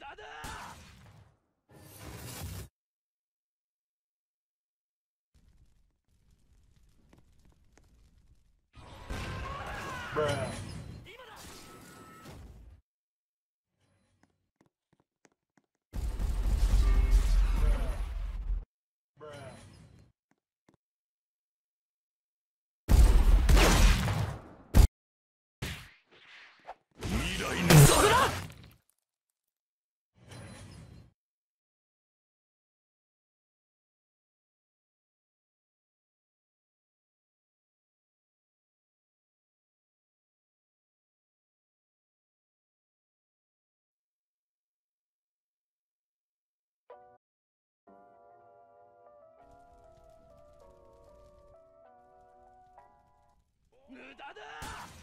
駄だ未来のそ無駄だ